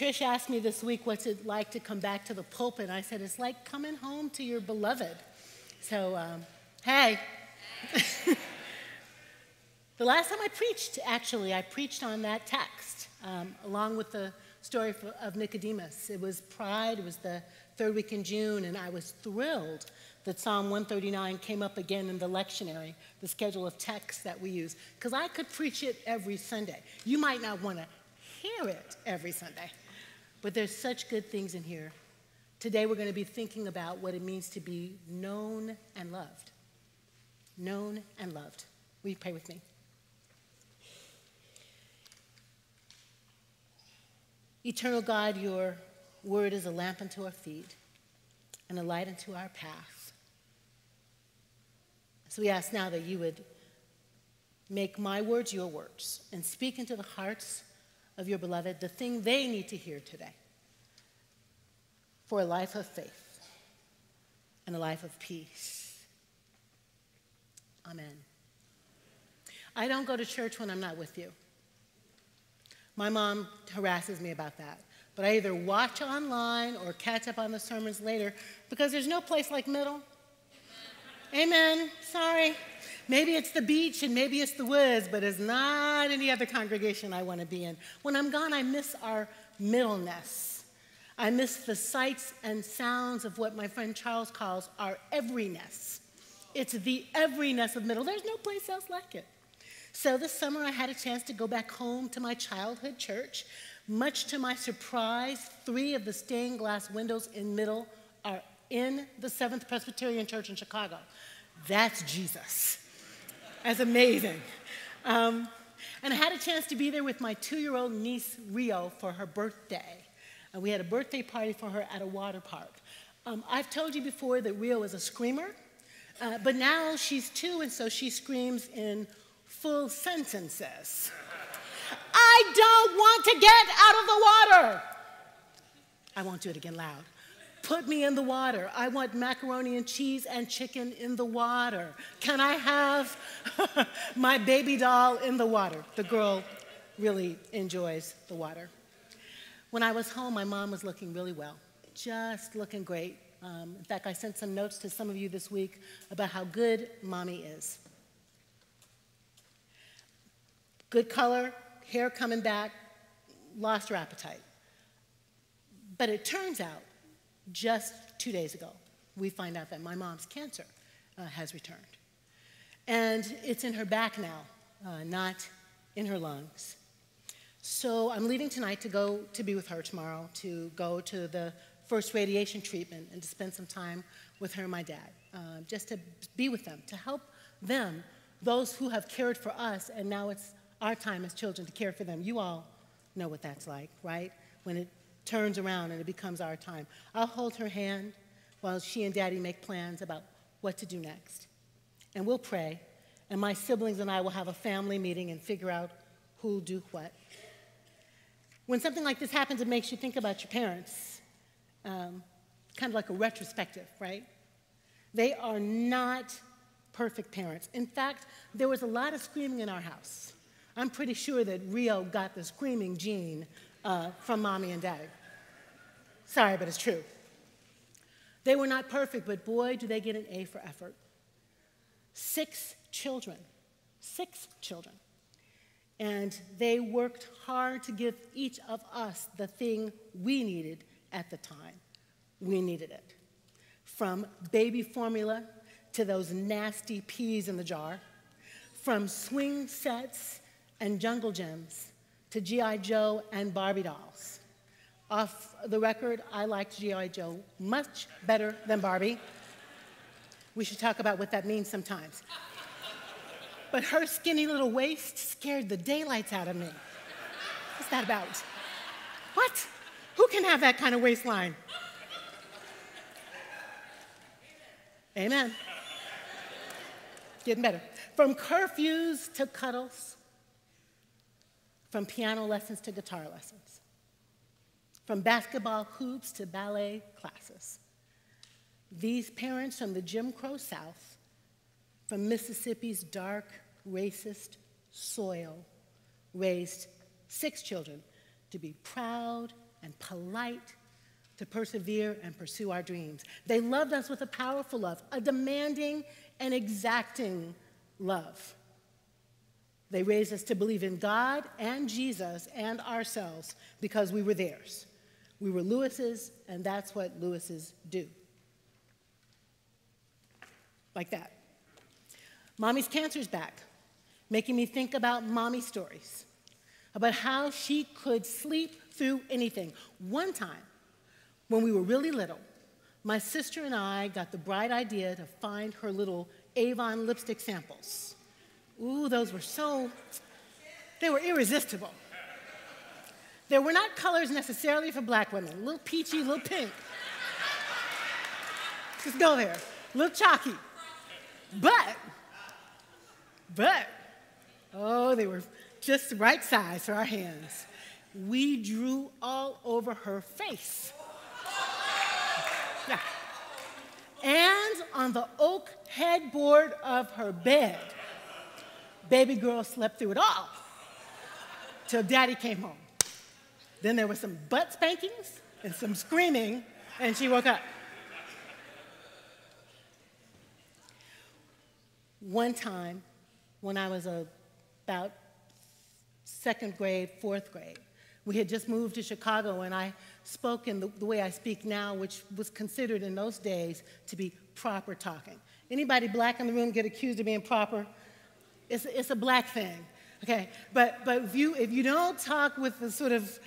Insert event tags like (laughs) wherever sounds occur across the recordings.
Trish asked me this week what's it like to come back to the pulpit. I said, it's like coming home to your beloved. So, um, hey. (laughs) the last time I preached, actually, I preached on that text um, along with the story of Nicodemus. It was Pride, it was the third week in June, and I was thrilled that Psalm 139 came up again in the lectionary, the schedule of texts that we use, because I could preach it every Sunday. You might not want to hear it every Sunday, but there's such good things in here. Today we're going to be thinking about what it means to be known and loved. Known and loved. Will you pray with me? Eternal God, your word is a lamp unto our feet and a light unto our path. So we ask now that you would make my words your words and speak into the hearts of your beloved the thing they need to hear today for a life of faith and a life of peace. Amen. I don't go to church when I'm not with you. My mom harasses me about that. But I either watch online or catch up on the sermons later because there's no place like middle. Amen. Sorry. Maybe it's the beach and maybe it's the woods, but it's not any other congregation I want to be in. When I'm gone, I miss our middleness. I miss the sights and sounds of what my friend Charles calls our everyness. It's the everyness of middle. There's no place else like it. So this summer, I had a chance to go back home to my childhood church. Much to my surprise, three of the stained glass windows in middle are in the Seventh Presbyterian Church in Chicago. That's Jesus. That's amazing. Um, and I had a chance to be there with my two year old niece, Rio, for her birthday. And we had a birthday party for her at a water park. Um, I've told you before that Rio is a screamer, uh, but now she's two, and so she screams in full sentences. I don't want to get out of the water. I won't do it again loud. Put me in the water. I want macaroni and cheese and chicken in the water. Can I have (laughs) my baby doll in the water? The girl really enjoys the water. When I was home, my mom was looking really well, just looking great. Um, in fact, I sent some notes to some of you this week about how good mommy is. Good color, hair coming back, lost her appetite. But it turns out, just two days ago, we find out that my mom's cancer uh, has returned. And it's in her back now, uh, not in her lungs. So I'm leaving tonight to go to be with her tomorrow, to go to the first radiation treatment and to spend some time with her and my dad, uh, just to be with them, to help them, those who have cared for us, and now it's our time as children to care for them. You all know what that's like, right? When it turns around and it becomes our time. I'll hold her hand while she and daddy make plans about what to do next. And we'll pray, and my siblings and I will have a family meeting and figure out who'll do what. When something like this happens, it makes you think about your parents, um, kind of like a retrospective, right? They are not perfect parents. In fact, there was a lot of screaming in our house. I'm pretty sure that Rio got the screaming gene uh, from mommy and daddy. Sorry, but it's true. They were not perfect, but boy, do they get an A for effort. Six children, six children. And they worked hard to give each of us the thing we needed at the time. We needed it. From baby formula to those nasty peas in the jar, from swing sets and Jungle Gyms to G.I. Joe and Barbie dolls. Off the record, I liked G.I. Joe much better than Barbie. We should talk about what that means sometimes. But her skinny little waist scared the daylights out of me. What's that about? What? Who can have that kind of waistline? Amen. Getting better. From curfews to cuddles, from piano lessons to guitar lessons, from basketball hoops to ballet classes. These parents from the Jim Crow South, from Mississippi's dark, racist soil, raised six children to be proud, and polite to persevere and pursue our dreams. They loved us with a powerful love, a demanding and exacting love. They raised us to believe in God and Jesus and ourselves because we were theirs. We were Lewis's, and that's what Lewis's do. Like that. Mommy's cancer's back, making me think about mommy stories, about how she could sleep through anything. One time, when we were really little, my sister and I got the bright idea to find her little Avon lipstick samples. Ooh, those were so, they were irresistible. They were not colors necessarily for black women, a little peachy, a little pink. Just go there, a little chalky. But, but, oh, they were just the right size for our hands. We drew all over her face. Yeah. And on the oak headboard of her bed. Baby girl slept through it all till daddy came home. Then there were some butt spankings and some screaming, and she woke up. One time, when I was a, about second grade, fourth grade, we had just moved to Chicago, and I spoke in the, the, way I speak now, which was considered in those days to be proper talking. Anybody black in the room get accused of being proper? It's, it's a black thing, okay? But, but if, you, if you don't talk with the sort of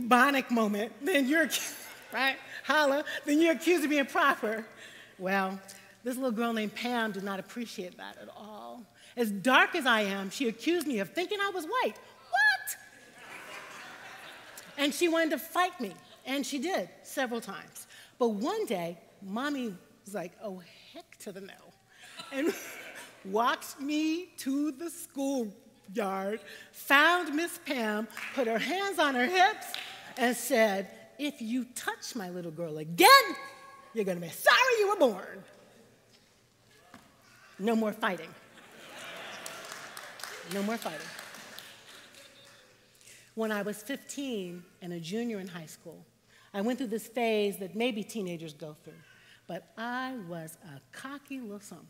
ebonic moment, then you're, (laughs) right? Holla, then you're accused of being proper. Well, this little girl named Pam did not appreciate that at all. As dark as I am, she accused me of thinking I was white. What? And she wanted to fight me, and she did several times. But one day, mommy was like, oh, heck to the no, and (laughs) walked me to the school yard, found Miss Pam, put her hands on her hips, and said, If you touch my little girl again, you're going to be sorry you were born. No more fighting. No more fighting. When I was 15 and a junior in high school, I went through this phase that maybe teenagers go through, but I was a cocky little something.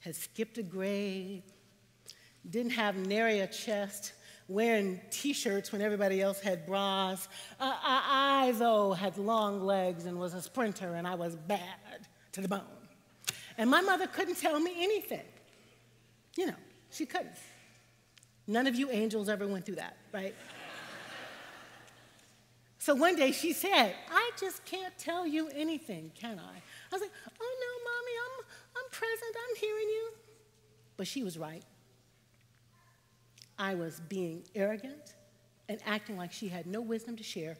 Had skipped a grade, didn't have nary a chest, wearing t-shirts when everybody else had bras. I, I, though, had long legs and was a sprinter, and I was bad to the bone. And my mother couldn't tell me anything. You know, she couldn't. None of you angels ever went through that, right? so one day she said, I just can't tell you anything, can I? I was like, oh no, mommy, I'm, I'm present, I'm hearing you. But she was right. I was being arrogant and acting like she had no wisdom to share.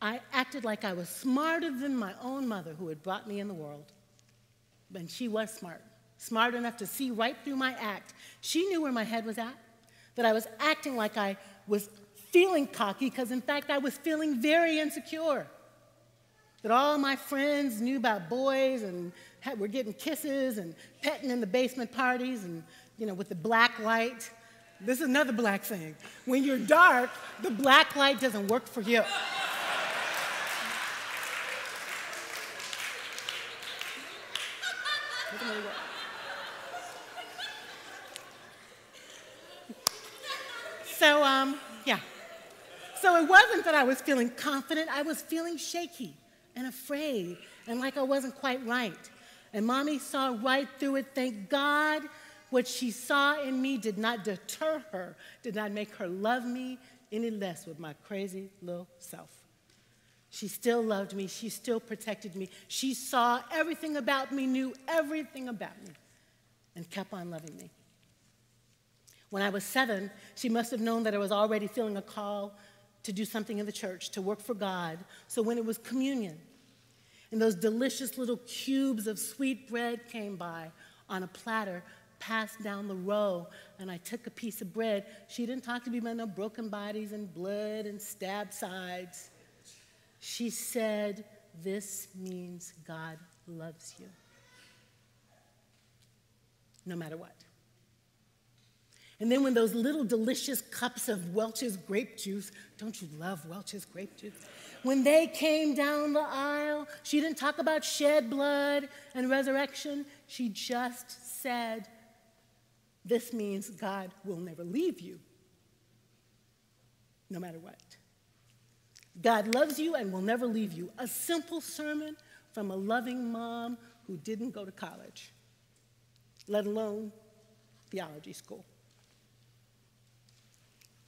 I acted like I was smarter than my own mother who had brought me in the world. And she was smart, smart enough to see right through my act. She knew where my head was at, that I was acting like I was feeling cocky, because in fact I was feeling very insecure. That all my friends knew about boys and had, were getting kisses and petting in the basement parties and, you know, with the black light. This is another black thing. When you're dark, the black light doesn't work for you. So, um, yeah. So it wasn't that I was feeling confident, I was feeling shaky and afraid and like I wasn't quite right. And mommy saw right through it. Thank God what she saw in me did not deter her, did not make her love me any less with my crazy little self. She still loved me. She still protected me. She saw everything about me, knew everything about me, and kept on loving me. When I was seven, she must have known that I was already feeling a call to do something in the church, to work for God. So when it was communion, and those delicious little cubes of sweet bread came by on a platter, passed down the row and I took a piece of bread. She didn't talk to me about no broken bodies and blood and stabbed sides. She said, This means God loves you. No matter what. And then when those little delicious cups of Welch's grape juice, don't you love Welch's grape juice? When they came down the aisle, she didn't talk about shed blood and resurrection. She just said, This means God will never leave you, no matter what. God loves you and will never leave you. A simple sermon from a loving mom who didn't go to college, let alone theology school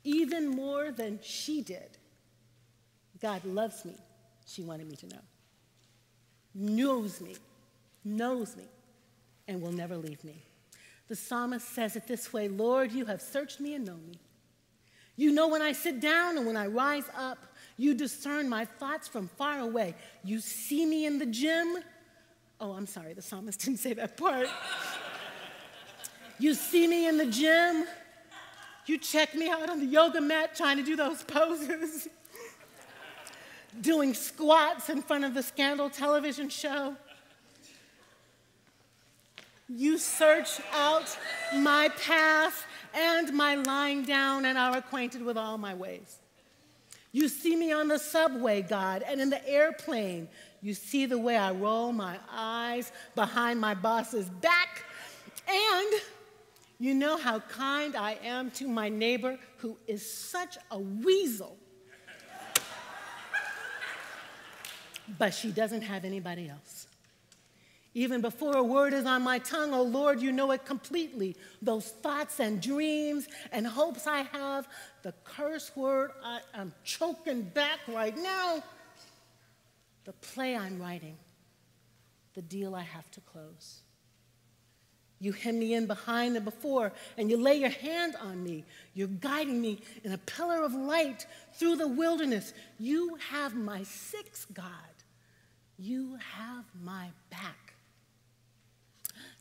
even more than she did. God loves me, she wanted me to know. Knows me, knows me, and will never leave me. The psalmist says it this way Lord, you have searched me and know me. You know when I sit down and when I rise up. You discern my thoughts from far away. You see me in the gym. Oh, I'm sorry, the psalmist (laughs) didn't say that part. you see me in the gym. You check me out on the yoga mat trying to do those poses, (laughs) doing squats in front of the Scandal television show. You search out my path and my lying down and are acquainted with all my ways. You see me on the subway, God, and in the airplane. You see the way I roll my eyes behind my boss's back. And you know how kind I am to my neighbor who is such a weasel. but she doesn't have anybody else. Even before a word is on my tongue, oh Lord, you know it completely. Those thoughts and dreams and hopes I have, the curse word I am choking back right now, the play I'm writing, the deal I have to close. You hem me in behind and before, and you lay your hand on me. You're guiding me in a pillar of light through the wilderness. You have my six, God. You have my back.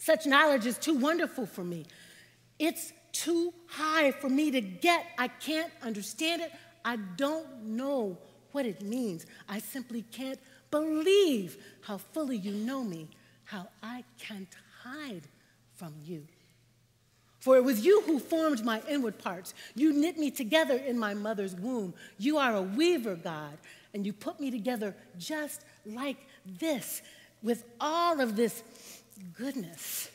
Such knowledge is too wonderful for me. It's too high for me to get. I can't understand it. I don't know what it means. I simply can't believe how fully you know me, how I can't hide from you. For it was you who formed my inward parts. You knit me together in my mother's womb. You are a weaver, God, and you put me together just like this, with all of this goodness,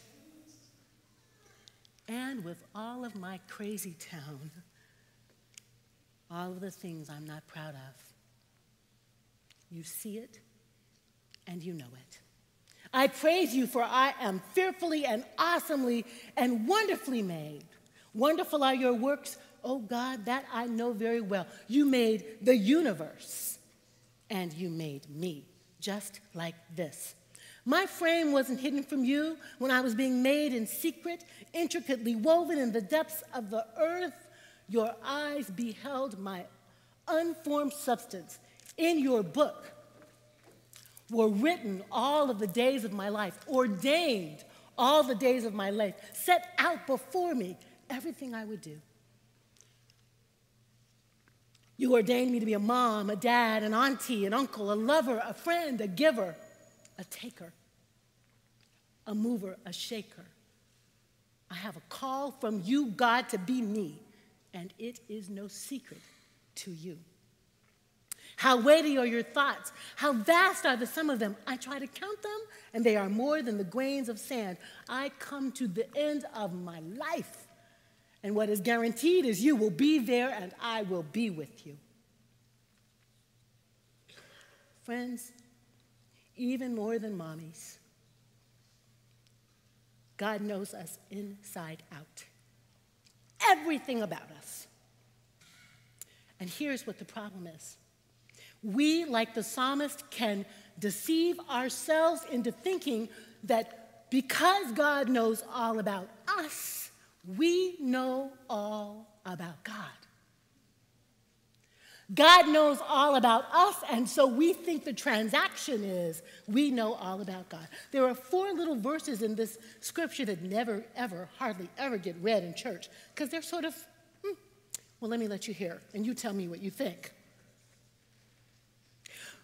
and with all of my crazy town, all of the things I'm not proud of. You see it, and you know it. I praise you, for I am fearfully and awesomely and wonderfully made. Wonderful are your works, oh God, that I know very well. You made the universe, and you made me just like this. My frame wasn't hidden from you when I was being made in secret, intricately woven in the depths of the earth. Your eyes beheld my unformed substance in your book were written all of the days of my life, ordained all the days of my life, set out before me everything I would do. You ordained me to be a mom, a dad, an auntie, an uncle, a lover, a friend, a giver, a taker, a mover, a shaker. I have a call from you, God, to be me, and it is no secret to you. How weighty are your thoughts? How vast are the sum of them? I try to count them, and they are more than the grains of sand. I come to the end of my life, and what is guaranteed is you will be there, and I will be with you. Friends, even more than mommies, God knows us inside out. Everything about us. And here's what the problem is we, like the psalmist, can deceive ourselves into thinking that because God knows all about us, we know all about God. God knows all about us, and so we think the transaction is we know all about God. There are four little verses in this scripture that never, ever, hardly ever get read in church because they're sort of, hmm, well, let me let you hear, and you tell me what you think.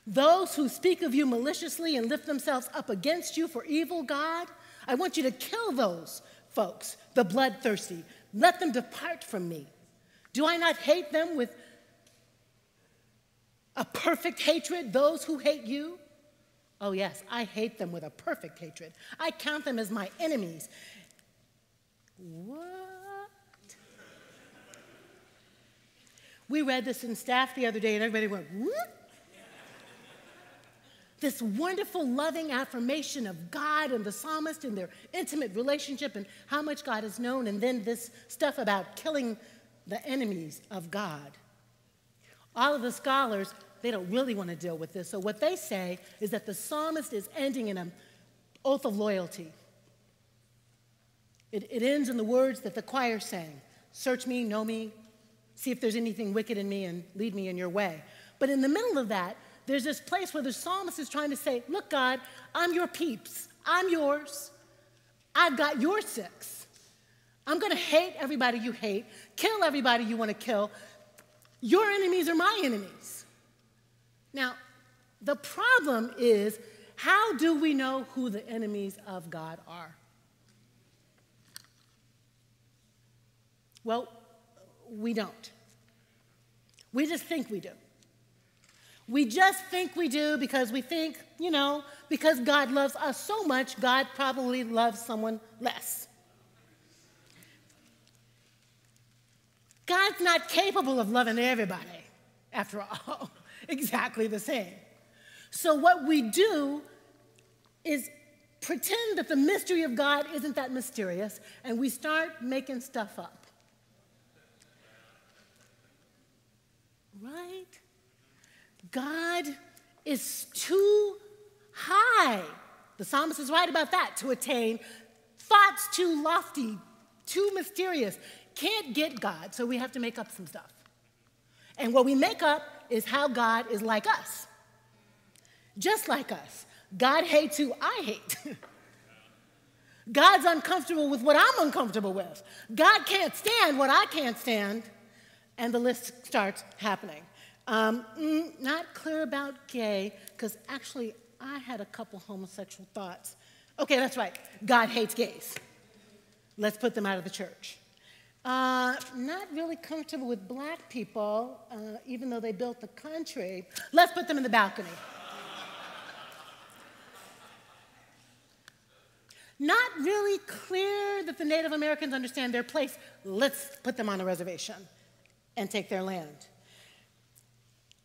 Those who speak of you maliciously and lift themselves up against you for evil, God, I want you to kill those folks, the bloodthirsty, Let them depart from me. Do I not hate them with a perfect hatred, those who hate you? Oh, yes, I hate them with a perfect hatred. I count them as my enemies. What? We read this in staff the other day, and everybody went, What? This wonderful, loving affirmation of God and the psalmist and their intimate relationship and how much God is known, and then this stuff about killing the enemies of God. All of the scholars, they don't really want to deal with this. So, what they say is that the psalmist is ending in an oath of loyalty. It, it ends in the words that the choir sang Search me, know me, see if there's anything wicked in me, and lead me in your way. But in the middle of that, there's this place where the psalmist is trying to say, Look, God, I'm your peeps, I'm yours, I've got your six. I'm going to hate everybody you hate, kill everybody you want to kill. Your enemies are my enemies. Now, the problem is how do we know who the enemies of God are? Well, we don't. We just think we do. We just think we do because we think, you know, because God loves us so much, God probably loves someone less. God's not capable of loving everybody, after all, exactly the same. So, what we do is pretend that the mystery of God isn't that mysterious, and we start making stuff up. Right? God is too high. The psalmist is right about that to attain. Thoughts too lofty, too mysterious. Can't get God, so we have to make up some stuff. And what we make up is how God is like us. Just like us. God hates who I hate. (laughs) God's uncomfortable with what I'm uncomfortable with. God can't stand what I can't stand. And the list starts happening. Um, mm, not clear about gay, because actually I had a couple homosexual thoughts. Okay, that's right. God hates gays. Let's put them out of the church. Uh, not really comfortable with black people, uh, even though they built the country. Let's put them in the balcony. Not really clear that the Native Americans understand their place. Let's put them on a reservation and take their land.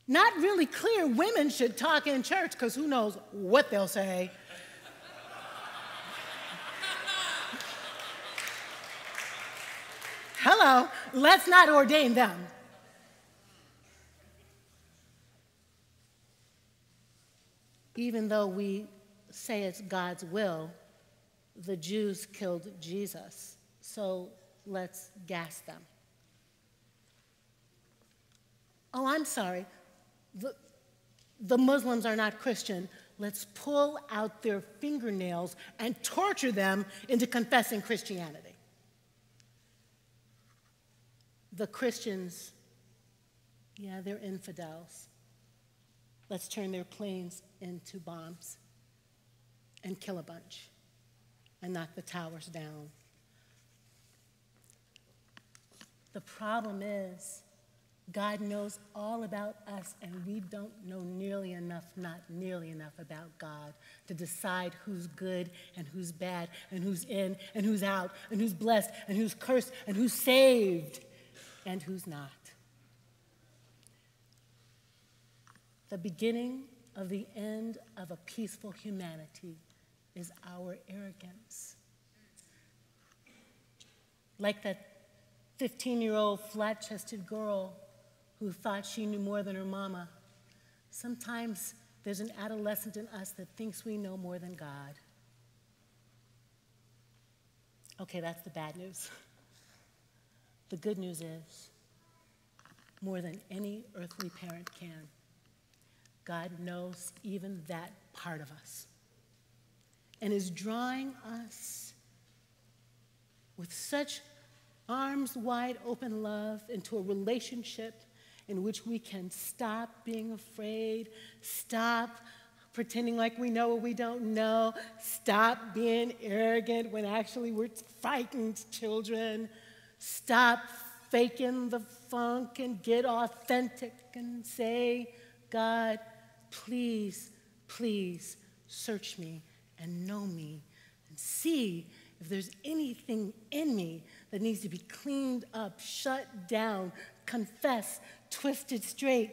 Not really clear women should talk in church because who knows what they'll say. Hello, let's not ordain them. Even though we say it's God's will, the Jews killed Jesus. So let's gas them. Oh, I'm sorry the, the Muslims are not Christian. Let's pull out their fingernails and torture them into confessing Christianity. The Christians, yeah, they're infidels. Let's turn their planes into bombs and kill a bunch and knock the towers down. The problem is, God knows all about us, and we don't know nearly enough, not nearly enough about God to decide who's good and who's bad, and who's in and who's out, and who's blessed and who's cursed, and who's saved and who's not. The beginning of the end of a peaceful humanity is our arrogance. Like that 15 year old flat chested girl who thought she knew more than her mama. Sometimes there's an adolescent in us that thinks we know more than God. Okay, that's the bad news. (laughs) The good news is, more than any earthly parent can, God knows even that part of us and is drawing us with such arms wide open love into a relationship in which we can stop being afraid, stop pretending like we know what we don't know, stop being arrogant when actually we're frightened children, Stop faking the funk and get authentic and say, God, please, please search me and know me and see if there's anything in me that needs to be cleaned up, shut down, confessed, twisted straight,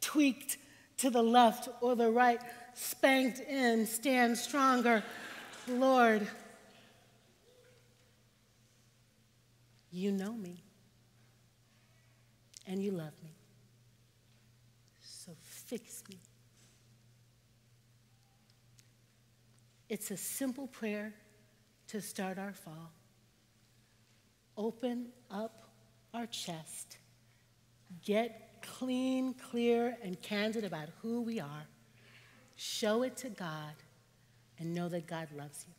tweaked to the left or the right, spanked in, stand stronger. Lord, you know me and you love me. So fix me. It's a simple prayer to start our fall. Open up our chest. Get clean, clear, and candid about who we are. Show it to God and know that God loves you.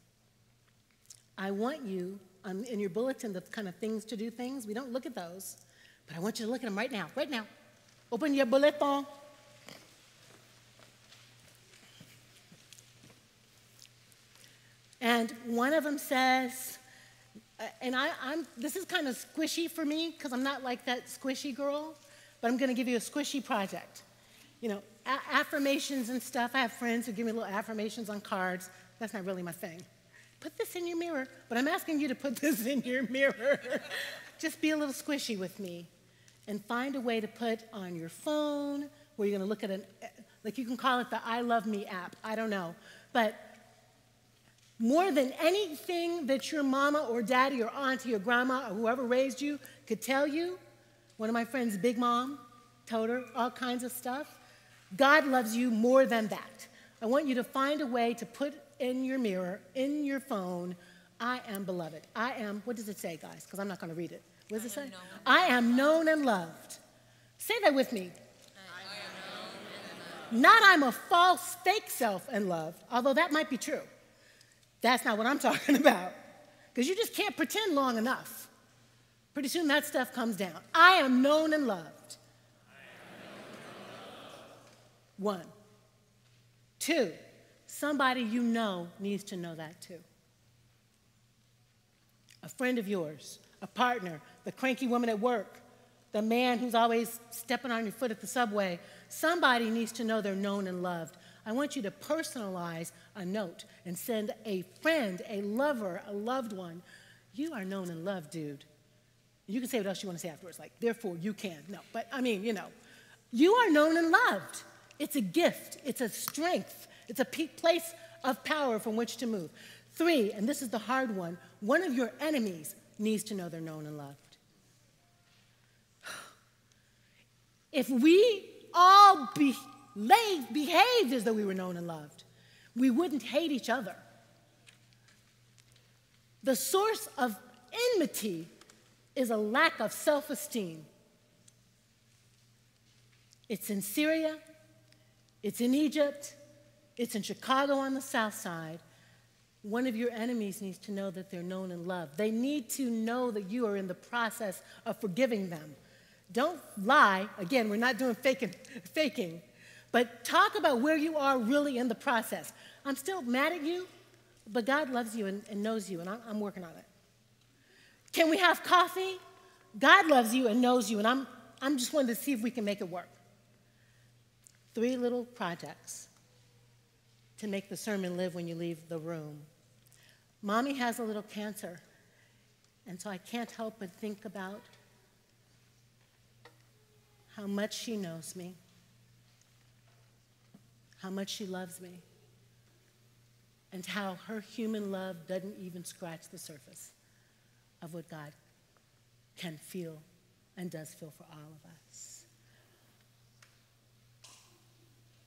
I want you, um, in your bulletin, the kind of things to do things, we don't look at those, but I want you to look at them right now, right now. Open your bulletin. And one of them says, uh, and I, am this is kind of squishy for me because I'm not like that squishy girl, but I'm going to give you a squishy project. You know, affirmations and stuff. I have friends who give me little affirmations on cards. That's not really my thing. Put this in your mirror, but I'm asking you to put this in your mirror. (laughs) Just be a little squishy with me and find a way to put on your phone where you're going to look at an, like you can call it the I Love Me app. I don't know. But more than anything that your mama or daddy or auntie or grandma or whoever raised you could tell you, one of my friends, Big Mom, told her all kinds of stuff. God loves you more than that. I want you to find a way to put in your mirror, in your phone, I am beloved. I am, what does it say, guys? Because I'm not going to read it. What does it say? I am known and loved. Say that with me. Not I'm a false, fake self and love, although that might be true. That's not what I'm (laughs) talking about. Because you just can't pretend long enough. Pretty soon that stuff comes down. I am known and loved. One. Two, somebody you know needs to know that too. A friend of yours, a partner, the cranky woman at work, the man who's always stepping on your foot at the subway. Somebody needs to know they're known and loved. I want you to personalize a note and send a friend, a lover, a loved one. You are known and loved, dude. You can say what else you want to say afterwards, like, therefore you can. No, but I mean, you know, you are known and loved. It's a gift, it's a strength, it's a place of power from which to move. Three, and this is the hard one one of your enemies needs to know they're known and loved. (sighs) If we all be behaved as though we were known and loved, we wouldn't hate each other. The source of enmity is a lack of self esteem. It's in Syria, it's in Egypt, it's in Chicago on the south side. One of your enemies needs to know that they're known and loved. They need to know that you are in the process of forgiving them. Don't lie. Again, we're not doing faking. (laughs) faking. But talk about where you are really in the process. I'm still mad at you, but God loves you and, and knows you, and I'm, I'm working on it. Can we have coffee? God loves you and knows you, and I'm, I'm just wanting to see if we can make it work. Three little projects to make the sermon live when you leave the room. Mommy has a little cancer, and so I can't help but think about how much she knows me how much she loves me, and how her human love doesn't even scratch the surface of what God can feel and does feel for all of us.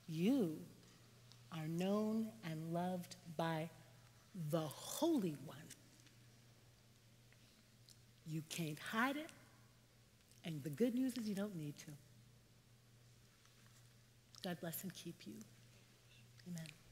You are known and loved by the Holy One. You can't hide it, and the good news is you don't need to. God bless and keep you. Amen.